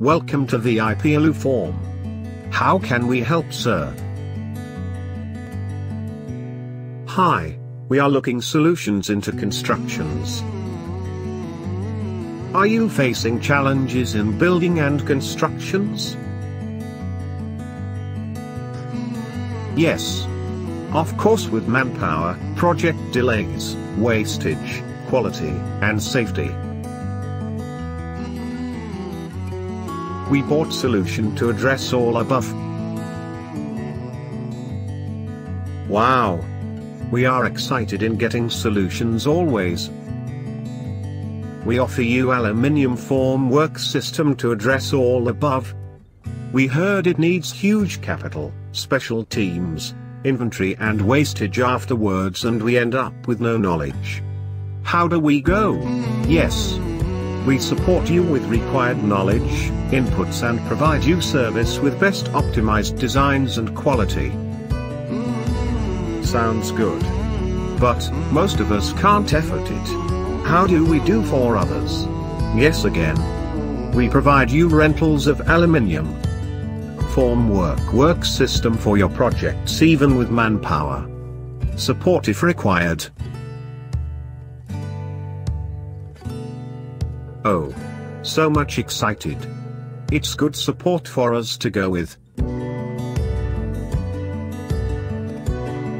Welcome to VIP Aluform. How can we help sir? Hi, we are looking solutions into constructions. Are you facing challenges in building and constructions? Yes. Of course with manpower, project delays, wastage, quality, and safety. We bought solution to address all above. Wow. We are excited in getting solutions always. We offer you aluminium form work system to address all above. We heard it needs huge capital, special teams, inventory and wastage afterwards and we end up with no knowledge. How do we go? Yes. We support you with required knowledge, inputs and provide you service with best optimized designs and quality. Sounds good. But, most of us can't effort it. How do we do for others? Yes again. We provide you rentals of aluminium, form work work system for your projects even with manpower. Support if required. Oh. So much excited. It's good support for us to go with.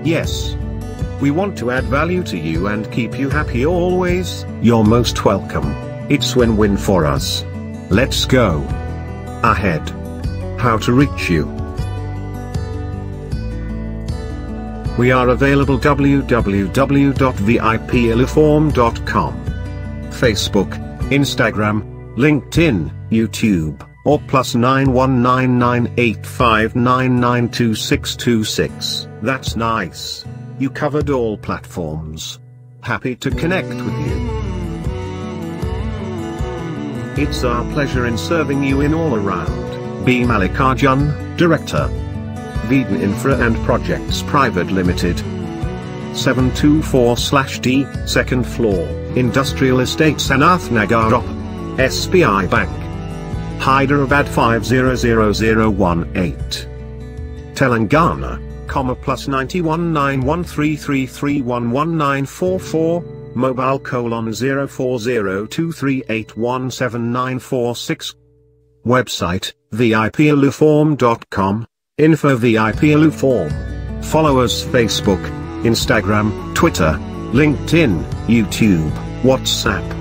Yes. We want to add value to you and keep you happy always, you're most welcome. It's win-win for us. Let's go. Ahead. How to reach you. We are available www.vipaluform.com. Facebook, Instagram, LinkedIn, YouTube, or plus 91985992626. That's nice. You covered all platforms. Happy to connect with you. It's our pleasure in serving you in all around. B. Malikarjun, Director. Veden Infra and Projects Private Limited. 724-D, second floor, Industrial Estate Sanath Nagar Op. SBI Bank. Hyderabad 500018. Telangana, comma plus 919133311944, mobile colon 0402381796. Website, vipaluform.com, info vipaluform. Follow us Facebook, Instagram, Twitter, LinkedIn, YouTube, WhatsApp.